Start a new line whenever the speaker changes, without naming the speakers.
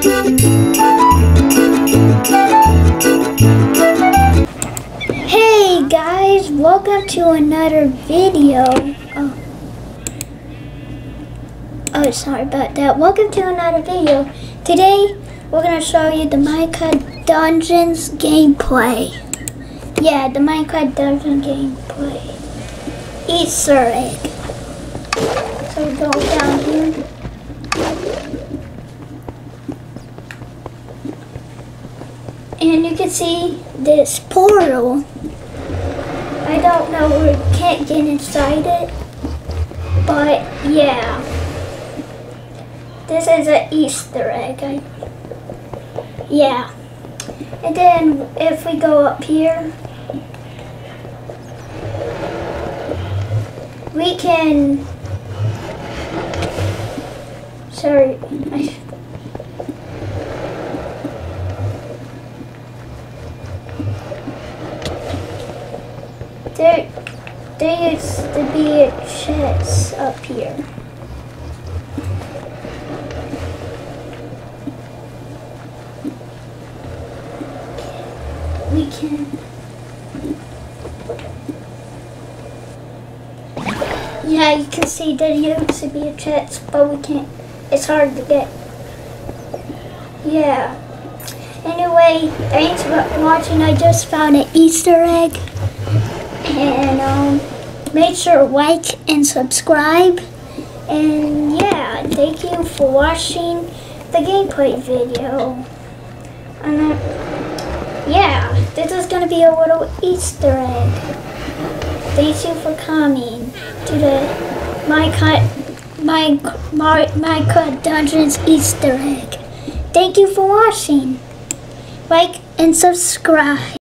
Hey guys, welcome to another video. Oh. oh, sorry about that. Welcome to another video. Today, we're gonna show you the Minecraft Dungeons gameplay. Yeah, the Minecraft Dungeon gameplay. Easter egg. So go down And you can see this portal. I don't know, we can't get inside it. But yeah. This is an Easter egg. I, yeah. And then if we go up here, we can, sorry, I, there, there used to be a chest up here. We can. Yeah, you can see there used to be a chest, but we can't. It's hard to get. Yeah. Anyway, thanks for watching. I just found an Easter egg. And um, make sure to like and subscribe. And yeah, thank you for watching the gameplay video. And uh, yeah, this is gonna be a little Easter egg. Thank you for coming to the Minecraft my my Minecraft Dungeons Easter egg. Thank you for watching. Like and subscribe.